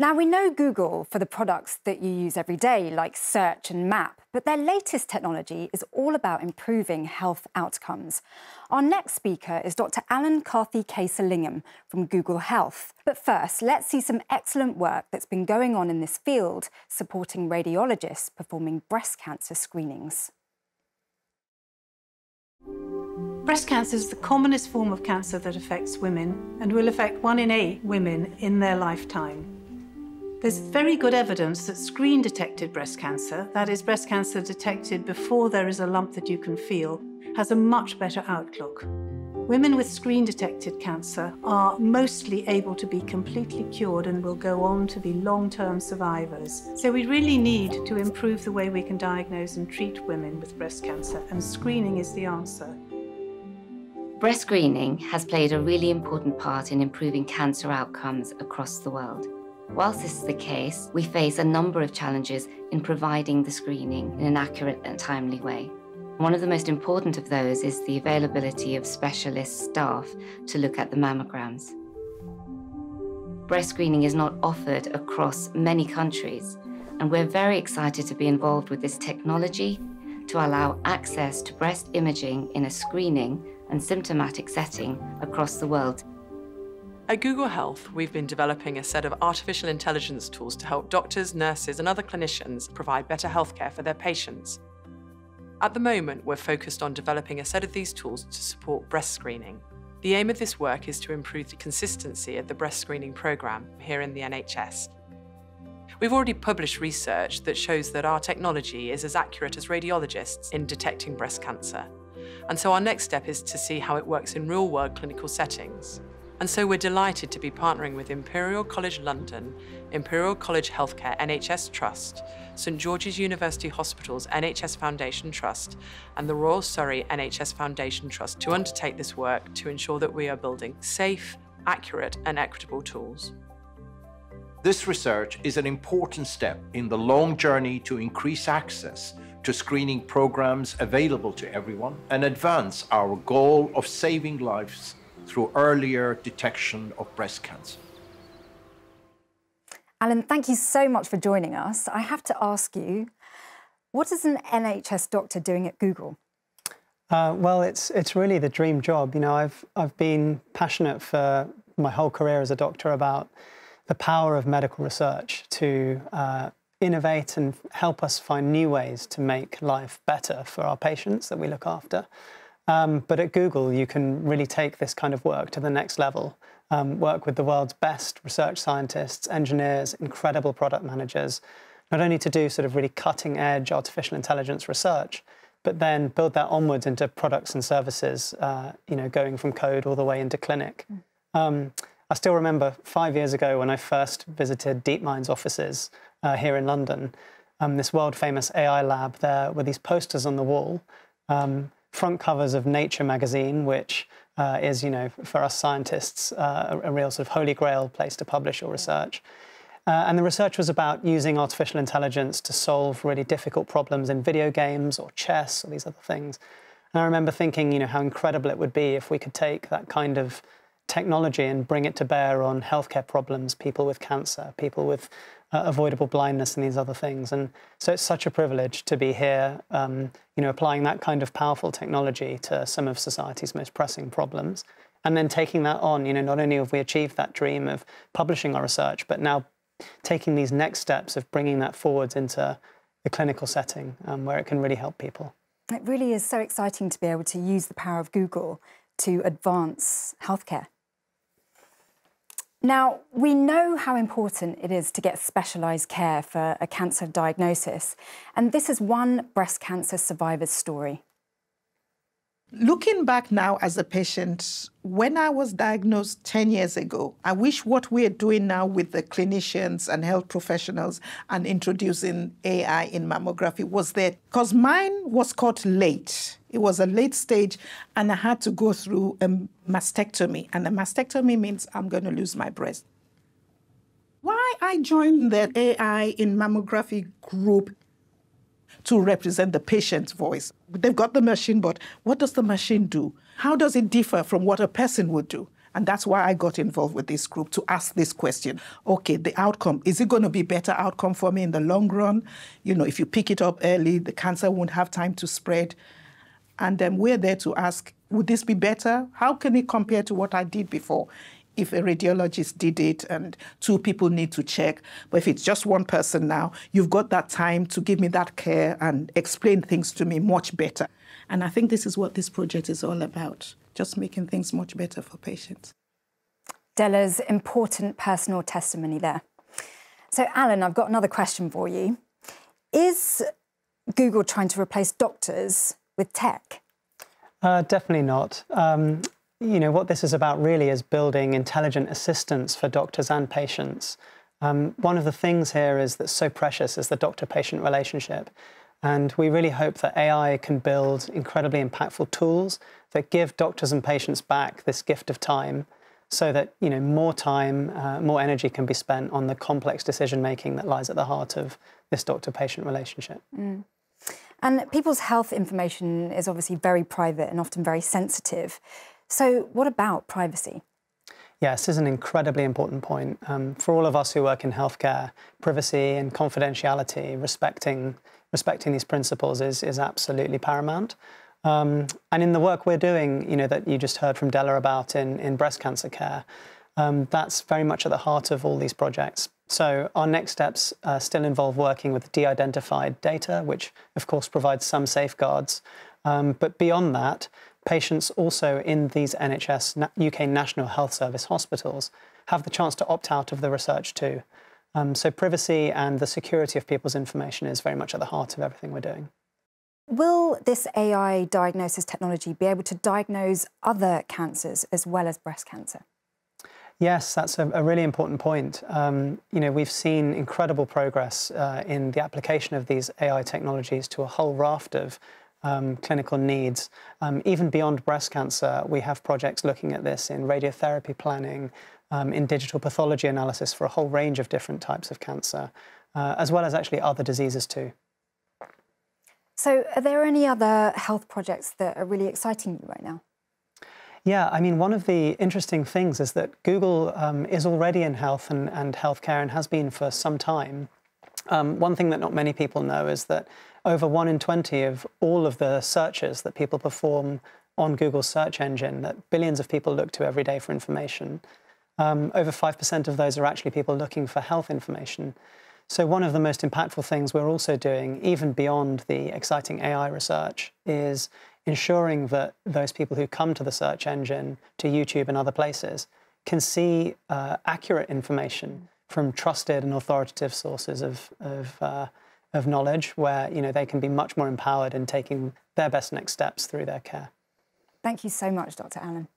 Now, we know Google for the products that you use every day, like search and map, but their latest technology is all about improving health outcomes. Our next speaker is Dr. Alan Karthikesalingam from Google Health. But first, let's see some excellent work that's been going on in this field, supporting radiologists performing breast cancer screenings. Breast cancer is the commonest form of cancer that affects women and will affect one in eight women in their lifetime. There's very good evidence that screen detected breast cancer, that is, breast cancer detected before there is a lump that you can feel, has a much better outlook. Women with screen detected cancer are mostly able to be completely cured and will go on to be long term survivors. So, we really need to improve the way we can diagnose and treat women with breast cancer, and screening is the answer. Breast screening has played a really important part in improving cancer outcomes across the world. Whilst this is the case, we face a number of challenges in providing the screening in an accurate and timely way. One of the most important of those is the availability of specialist staff to look at the mammograms. Breast screening is not offered across many countries, and we're very excited to be involved with this technology to allow access to breast imaging in a screening and symptomatic setting across the world. At Google Health, we've been developing a set of artificial intelligence tools to help doctors, nurses, and other clinicians provide better healthcare for their patients. At the moment, we're focused on developing a set of these tools to support breast screening. The aim of this work is to improve the consistency of the breast screening programme here in the NHS. We've already published research that shows that our technology is as accurate as radiologists in detecting breast cancer. And so our next step is to see how it works in real world clinical settings. And so we're delighted to be partnering with Imperial College London, Imperial College Healthcare NHS Trust, St George's University Hospital's NHS Foundation Trust, and the Royal Surrey NHS Foundation Trust to undertake this work to ensure that we are building safe, accurate, and equitable tools. This research is an important step in the long journey to increase access to screening programs available to everyone and advance our goal of saving lives through earlier detection of breast cancer. Alan, thank you so much for joining us. I have to ask you, what is an NHS doctor doing at Google? Uh, well, it's it's really the dream job. You know, I've I've been passionate for my whole career as a doctor about the power of medical research to uh, innovate and help us find new ways to make life better for our patients that we look after. Um, but at Google, you can really take this kind of work to the next level. Um, work with the world's best research scientists, engineers, incredible product managers, not only to do sort of really cutting edge artificial intelligence research, but then build that onwards into products and services, uh, you know, going from code all the way into clinic. Um, I still remember five years ago when I first visited DeepMind's offices uh, here in London, um, this world famous AI lab, there were these posters on the wall um, front covers of Nature magazine, which uh, is, you know, for us scientists, uh, a, a, real sort of holy grail place to publish your research. Uh, and the research was about using artificial intelligence to solve really difficult problems in video games or chess or these other things. And I remember thinking, you know, how incredible it would be if we could take that kind of technology and bring it to bear on healthcare problems, people with cancer, people with uh, avoidable blindness and these other things. And so it's such a privilege to be here, um, you know, applying that kind of powerful technology to some of society's most pressing problems. And then taking that on, you know, not only have we achieved that dream of publishing our research, but now taking these next steps of bringing that forwards into the clinical setting um, where it can really help people. It really is so exciting to be able to use the power of Google to advance healthcare. Now, we know how important it is to get specialised care for a cancer diagnosis, and this is one breast cancer survivor's story. Looking back now as a patient, when I was diagnosed 10 years ago, I wish what we're doing now with the clinicians and health professionals and introducing AI in mammography was there. Because mine was caught late. It was a late stage, and I had to go through a mastectomy. And a mastectomy means I'm going to lose my breast. Why I joined the AI in mammography group to represent the patient's voice. They've got the machine, but what does the machine do? How does it differ from what a person would do? And that's why I got involved with this group to ask this question. Okay, the outcome, is it going to be better outcome for me in the long run? You know, if you pick it up early, the cancer won't have time to spread. And then we're there to ask, would this be better? How can it compare to what I did before? If a radiologist did it and two people need to check, but if it's just one person now, you've got that time to give me that care and explain things to me much better. And I think this is what this project is all about just making things much better for patients. Della's important personal testimony there. So, Alan, I've got another question for you. Is Google trying to replace doctors with tech? Uh, definitely not. Um, you know, what this is about really is building intelligent assistants for doctors and patients. Um, one of the things here is that's so precious is the doctor-patient relationship. And we really hope that AI can build incredibly impactful tools that give doctors and patients back this gift of time so that you know more time, uh, more energy can be spent on the complex decision making that lies at the heart of this doctor-patient relationship. Mm. And people's health information is obviously very private and often very sensitive. So, what about privacy? Yes, this is an incredibly important point. Um, for all of us who work in healthcare, privacy and confidentiality, respecting, respecting these principles is, is absolutely paramount. Um, and in the work we're doing, you know, that you just heard from Della about in, in breast cancer care, um, that's very much at the heart of all these projects. So our next steps uh, still involve working with de-identified data, which of course provides some safeguards. Um, but beyond that, patients also in these NHS UK National Health Service hospitals have the chance to opt out of the research too. Um, so privacy and the security of people's information is very much at the heart of everything we're doing. Will this AI diagnosis technology be able to diagnose other cancers as well as breast cancer? Yes, that's a, a really important point. Um, you know, we've seen incredible progress uh, in the application of these AI technologies to a whole raft of um, clinical needs. Um, even beyond breast cancer, we have projects looking at this in radiotherapy planning, um, in digital pathology analysis for a whole range of different types of cancer, uh, as well as actually other diseases too. So, are there any other health projects that are really exciting you right now? Yeah, I mean, one of the interesting things is that Google um, is already in health and, and healthcare and has been for some time. Um, one thing that not many people know is that over one in 20 of all of the searches that people perform on Google's search engine, that billions of people look to every day for information, um, over 5% of those are actually people looking for health information. So one of the most impactful things we're also doing, even beyond the exciting AI research, is ensuring that those people who come to the search engine, to YouTube and other places, can see uh, accurate information from trusted and authoritative sources of, of, uh, of knowledge where you know, they can be much more empowered in taking their best next steps through their care. Thank you so much, Dr. Alan.